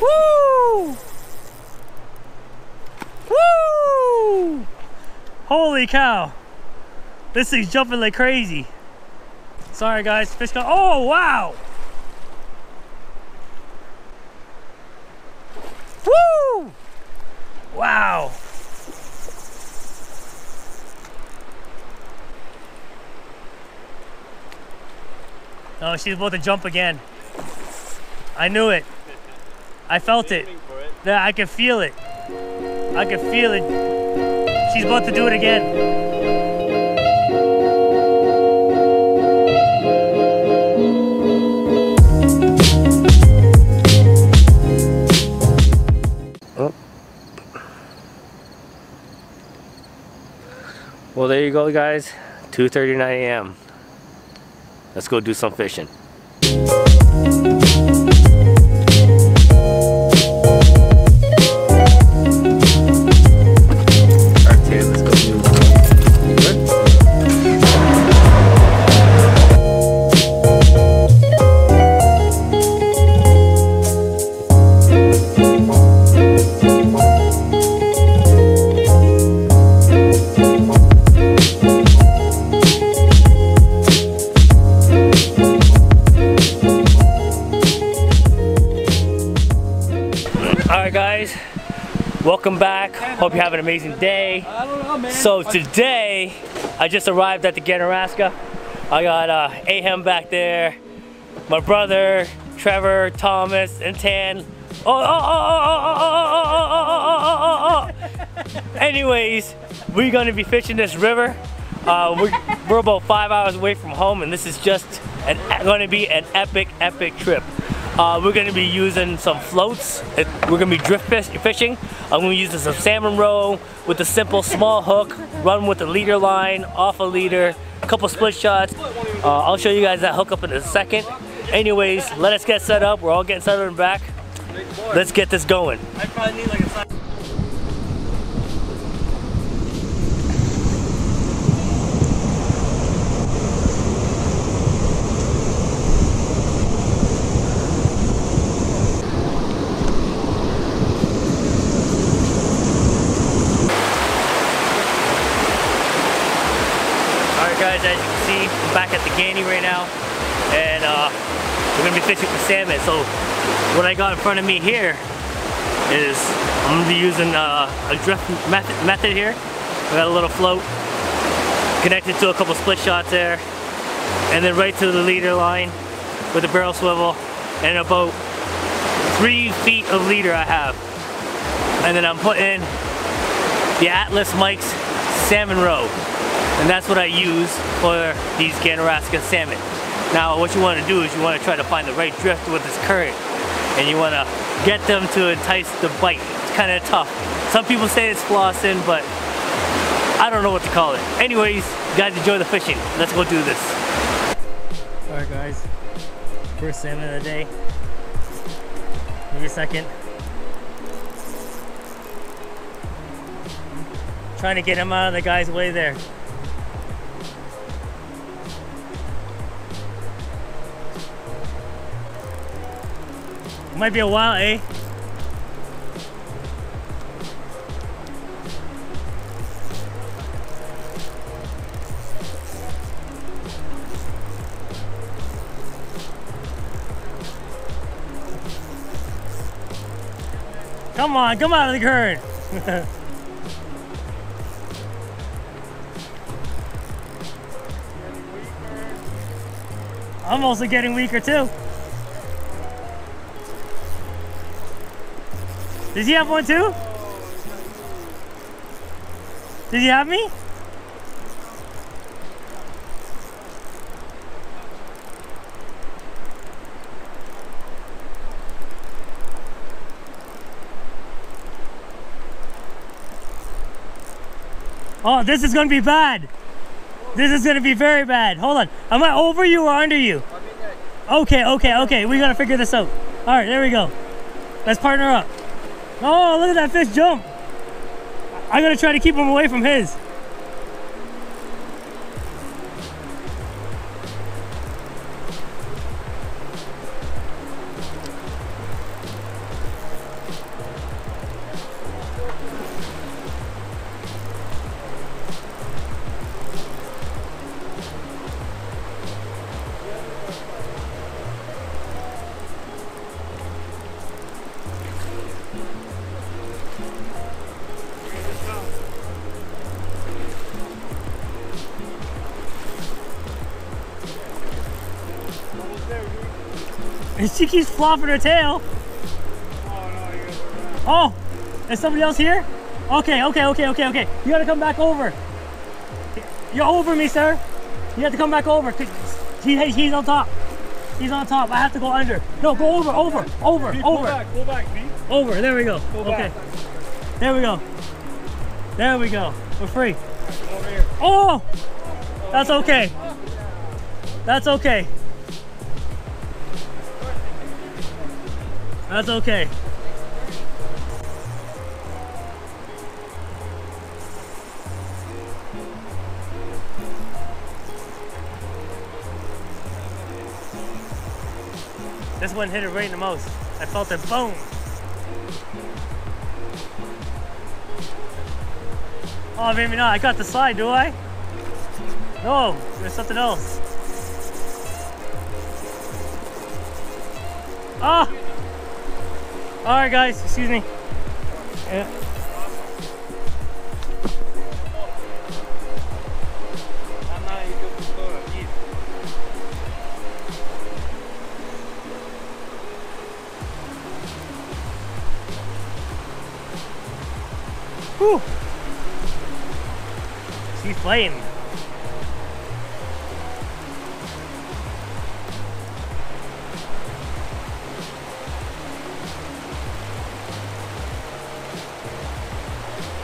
Woo! Woo! Holy cow. This thing's jumping like crazy. Sorry guys, fish got, oh wow! Woo! Wow. Oh, she's about to jump again. I knew it. I felt it. Yeah, I can feel it. I can feel it. She's about to do it again. Oh. Well, there you go, guys. 2.39 a.m. Let's go do some fishing. amazing day. Know, so today, I just arrived at the Ganaraska. I got uh, Aham back there, my brother, Trevor, Thomas, and Tan. Oh, oh, oh, Anyways, we're gonna be fishing this river. Uh, we're, we're about five hours away from home, and this is just an, gonna be an epic, epic trip. Uh, we're gonna be using some floats. We're gonna be drift fish, fishing. I'm gonna use some salmon roe with a simple small hook, run with a leader line, off a leader, a couple split shots. Uh, I'll show you guys that hookup in a second. Anyways, let us get set up. We're all getting set up and back. Let's get this going. Alright guys, as you can see, I'm back at the Ganny right now and uh, we're gonna be fishing for salmon. So what I got in front of me here is I'm gonna be using uh, a drift method, method here. I got a little float connected to a couple split shots there and then right to the leader line with a barrel swivel and about three feet of leader I have. And then I'm putting the Atlas Mike's Salmon Roe and that's what I use for these Ganaraska salmon. Now what you want to do is you want to try to find the right drift with this current and you want to get them to entice the bite. It's kind of tough. Some people say it's flossing but I don't know what to call it. Anyways, guys enjoy the fishing. Let's go do this. Alright guys, first salmon of the day. A second. Trying to get him out of the guy's way there. Might be a while, eh? Come on, come out of the current. I'm also getting weaker too. Does he have one too? Did he have me? Oh, this is gonna be bad. This is gonna be very bad. Hold on. Am I over you or under you? Okay, okay, okay. We gotta figure this out. All right, there we go. Let's partner up. Oh, look at that fish jump. I gotta try to keep him away from his. She keeps flopping her tail. Oh, is somebody else here? Okay, okay, okay, okay, okay. You gotta come back over. You're over me, sir. You have to come back over. He, he's on top. He's on top. I have to go under. No, go over, over, over, over. Pull back, pull back, Pete. Over. There we go. Go okay. back. There we go. There we go. We're free. Over here. Oh! That's okay. That's okay. That's okay. This one hit it right in the most. I felt it boom. Oh, maybe not. I got the slide, do I? No, there's something else. Ah! Alright guys, excuse me. Yeah. Whew. She's playing.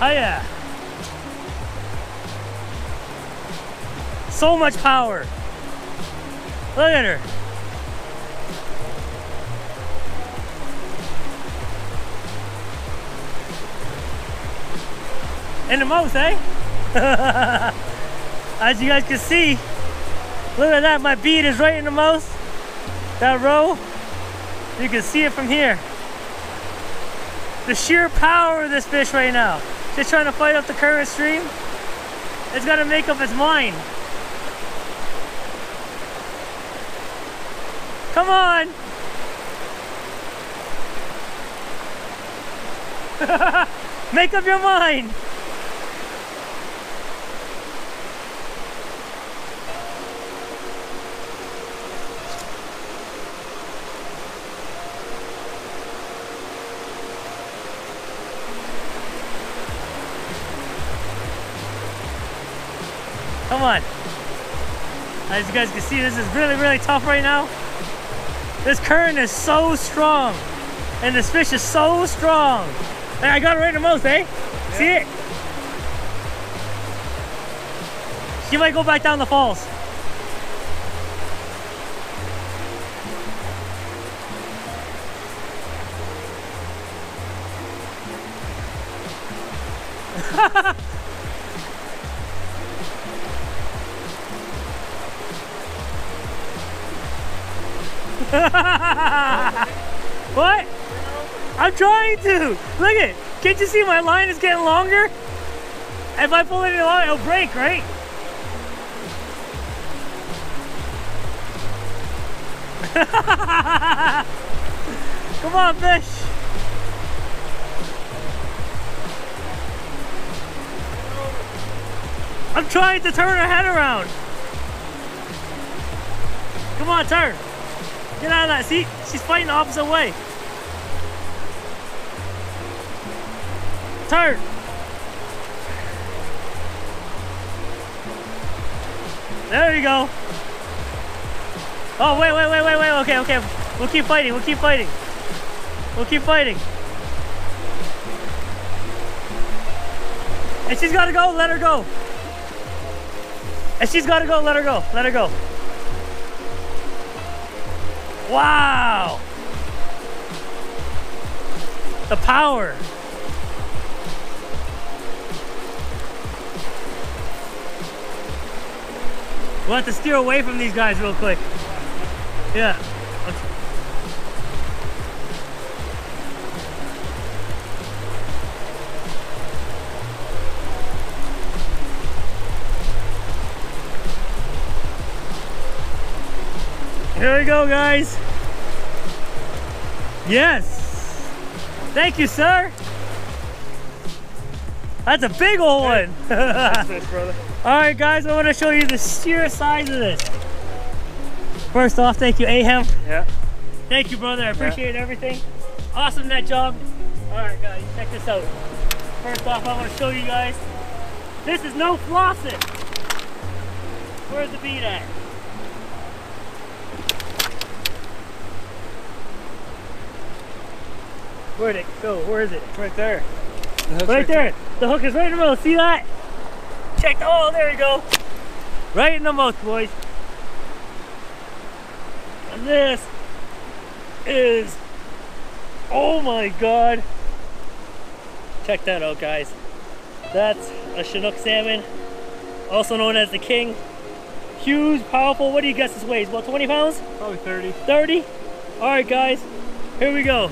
Hiya! So much power! Look at her! In the mouth, eh? As you guys can see, look at that, my bead is right in the mouth. That roe, you can see it from here. The sheer power of this fish right now. Just trying to fight up the current stream. It's got to make up its mind. Come on! make up your mind! Come on. As you guys can see, this is really, really tough right now. This current is so strong. And this fish is so strong. Hey, I got it right in the most, eh? Yeah. See it? She might go back down the falls. what? I'm trying to. Look it. Can't you see my line is getting longer? If I pull it any longer, it'll break, right? Come on, fish. I'm trying to turn her head around. Come on, turn. Get out of that. See, she's fighting the opposite way. Turn. There you go. Oh, wait, wait, wait, wait, wait. Okay, okay. We'll keep fighting. We'll keep fighting. We'll keep fighting. And she's got to go. Let her go. And she's got to go. Let her go. Let her go. Wow! The power. We'll have to steer away from these guys real quick. Yeah. Here we go, guys. Yes. Thank you, sir. That's a big old one. Fish, brother. All right, guys, I want to show you the sheer size of this. First off, thank you, Ahem. Yeah. Thank you, brother. I appreciate everything. Awesome net job. All right, guys, check this out. First off, I want to show you guys. This is no flossing. Where's the bead at? Where'd it go? Where is it? Right there. Right there. The hook is right in the middle. See that? Check. Oh, there you go. Right in the mouth, boys. And this is, oh my God. Check that out, guys. That's a Chinook salmon, also known as the king. Huge, powerful. What do you guess this weighs? About 20 pounds? Probably 30. 30? All right, guys. Here we go.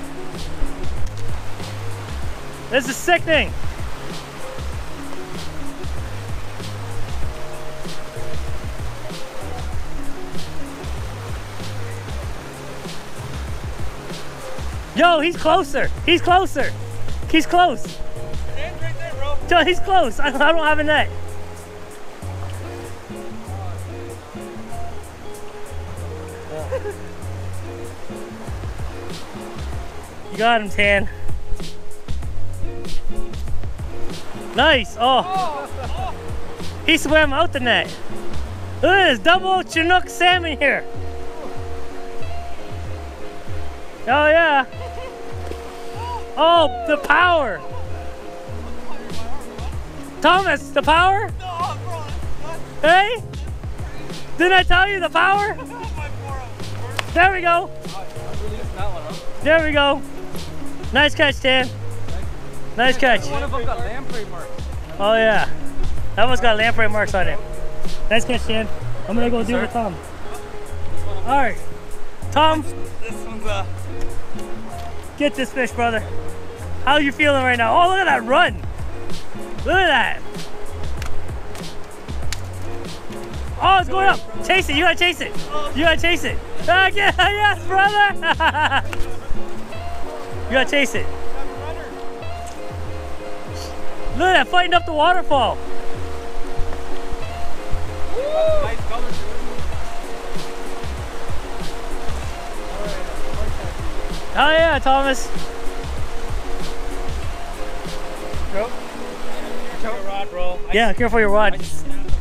This is sickening. Yo, he's closer. He's closer. He's close. Right there. Yo, he's close. I, I don't have a net. You got him, Tan. Nice. Oh. He swam out the net. Look at this double Chinook salmon here. Oh yeah. Oh, the power. Thomas, the power? Hey? Didn't I tell you the power? There we go. There we go. Nice catch, Tan. Nice catch. One of them got lamprey marks. Oh yeah. That one's got lamprey marks on it. Nice catch, Dan. I'm gonna go deal with Tom. Alright. Tom, This one's uh get this fish, brother. How you feeling right now? Oh, look at that run. Look at that. Oh, it's going up. Chase it. You gotta chase it. You gotta chase it. Ah, yeah, yes, brother. you gotta chase it. Look at that, fighting up the waterfall. nice. Oh yeah, Thomas. Go. Your rod, bro. Yeah, careful your rod. I just snapped it.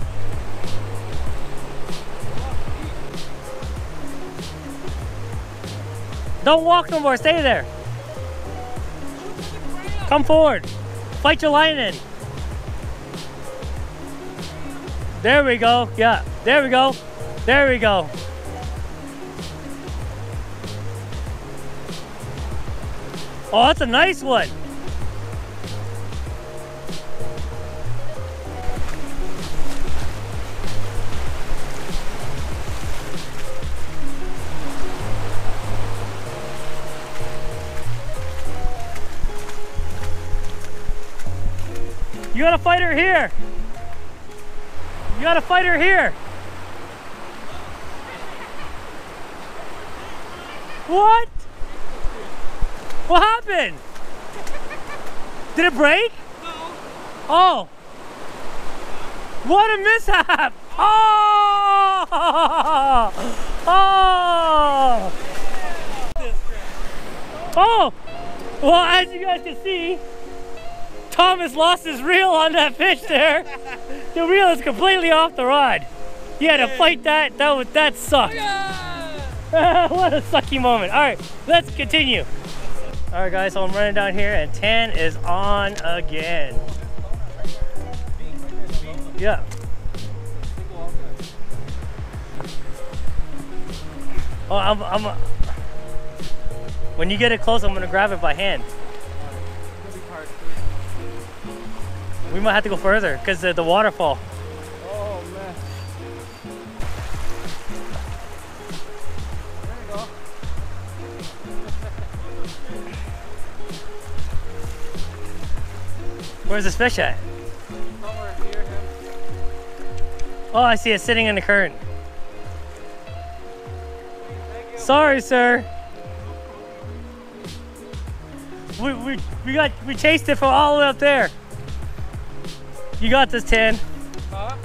Don't walk no more, stay there. Come forward. Fight your in. There we go. Yeah, there we go. There we go. Oh, that's a nice one. You got a fighter here. You got a fighter here. What? What happened? Did it break? No. Oh. What a mishap. Oh. Oh. Oh. Well, as you guys can see, Thomas lost his reel on that fish there. The reel is completely off the rod. He had to fight that. That was that sucked. what a sucky moment. All right, let's continue. All right, guys, so I'm running down here and Tan is on again. Yeah. Oh, I'm, I'm, when you get it close, I'm gonna grab it by hand. We might have to go further because of the waterfall. Oh man. There you go. Where's this fish at? Somewhere near him. Oh, I see it sitting in the current. Sorry, sir. We, we, we got we chased it from all the way up there. You got this, Tan. Huh?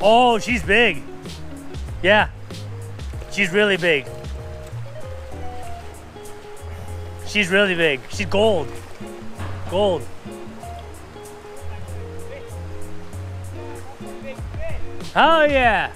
Oh, she's big. Yeah, she's really big. She's really big. She's gold. Gold. Oh yeah.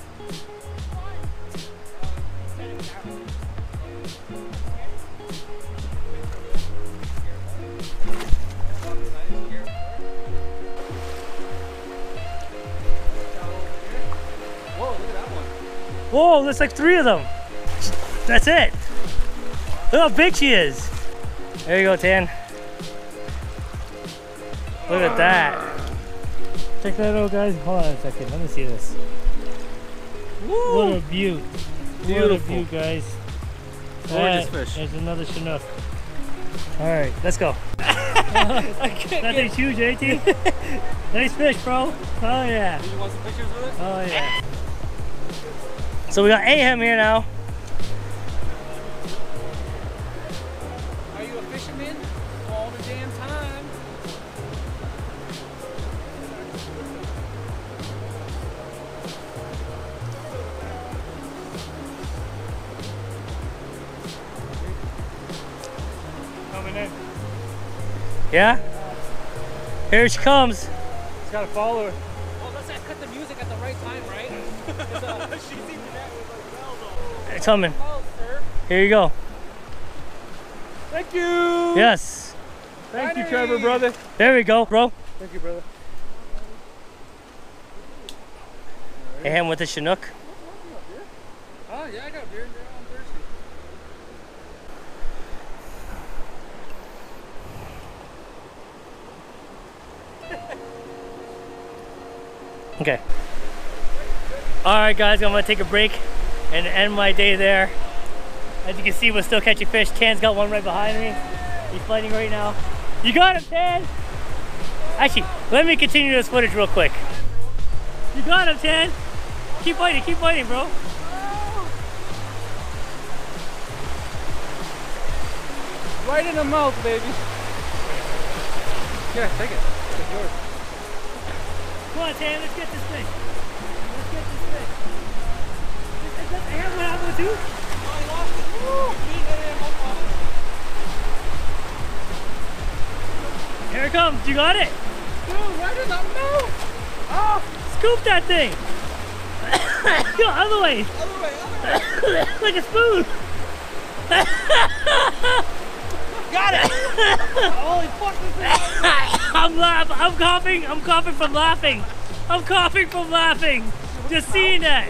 Whoa, there's like three of them. That's it. Look how big she is. There you go, Tan. Look at that. Check that out, guys. Hold on a second. Let me see this. What a view. What a Beautiful. view, guys. Gorgeous That fish. is another Chinook. All right, let's go. That thing's huge, ain't he? nice fish, bro. Oh, yeah. You want some pictures with it? Oh yeah. So we got Ahem here now. Are you a fisherman? All the damn time. Coming in. Yeah? Here she comes. Just gotta follow her. Well, let's cut the music at the right time, right? It's coming. Here you go. Thank you. Yes. Thank you, Trevor, brother. There we go, bro. Thank you, brother. Ahem with the Chinook. Oh, yeah, I got beer in there. I'm thirsty. Okay. All right, guys, I'm gonna take a break and end my day there. As you can see, we're still catching fish. Tan's got one right behind me. He's fighting right now. You got him, Tan! Actually, let me continue this footage real quick. You got him, Tan! Keep fighting, keep fighting, bro. Right in the mouth, baby. Yeah, take it. It's yours. Come on, Tan, let's get this fish. Here it comes. You got it. Dude, right in the mouth. Oh, Scoop that thing. Go other way. other way, other way. like a spoon. Got it. Holy fuck. I'm laugh. I'm coughing. I'm coughing from laughing. I'm coughing from laughing. Just seeing that.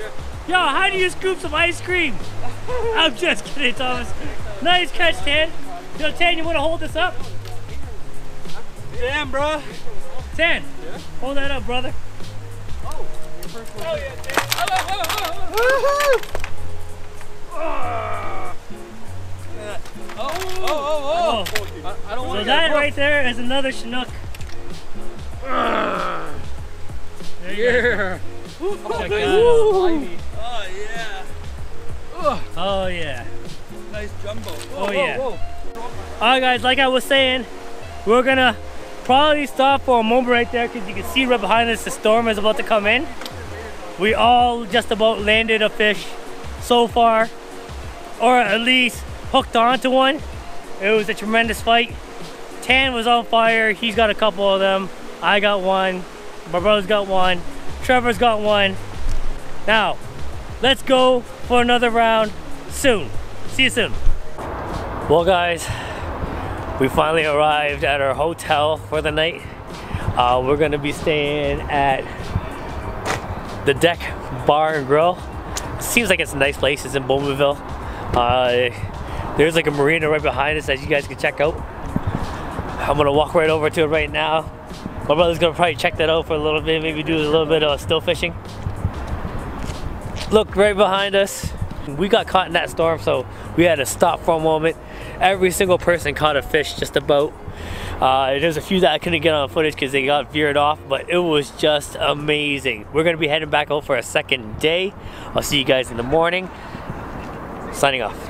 Yo, how do you scoop some ice cream? I'm just kidding, Thomas. Nice catch, Tan. Yo, Tan, you want to hold this up? Damn, bro. Tan, hold that up, brother. Oh, yeah, damn. Oh oh oh, oh, oh, oh, oh. I, I don't want So to that right there is another Chinook. There you go. Yeah. Check Check that out. Oh, yeah. Ugh, Oh yeah. nice jumbo. Oh, yeah. Alright guys, like I was saying, we're gonna probably stop for a moment right there because you can see right behind us the storm is about to come in. We all just about landed a fish so far, or at least hooked onto one. It was a tremendous fight. Tan was on fire, he's got a couple of them. I got one, my brother's got one, Trevor's got one. Now, let's go for another round soon. See you soon. Well guys, we finally arrived at our hotel for the night. Uh, we're gonna be staying at the Deck Bar and Grill. Seems like it's a nice place. It's in Bowmanville. Uh, there's like a marina right behind us that you guys can check out. I'm gonna walk right over to it right now. My brother's gonna probably check that out for a little bit, maybe do a little bit of still fishing. Look right behind us. We got caught in that storm, so we had to stop for a moment. Every single person caught a fish just about. Uh, there's a few that I couldn't get on footage because they got veered off, but it was just amazing. We're gonna be heading back out for a second day. I'll see you guys in the morning. Signing off.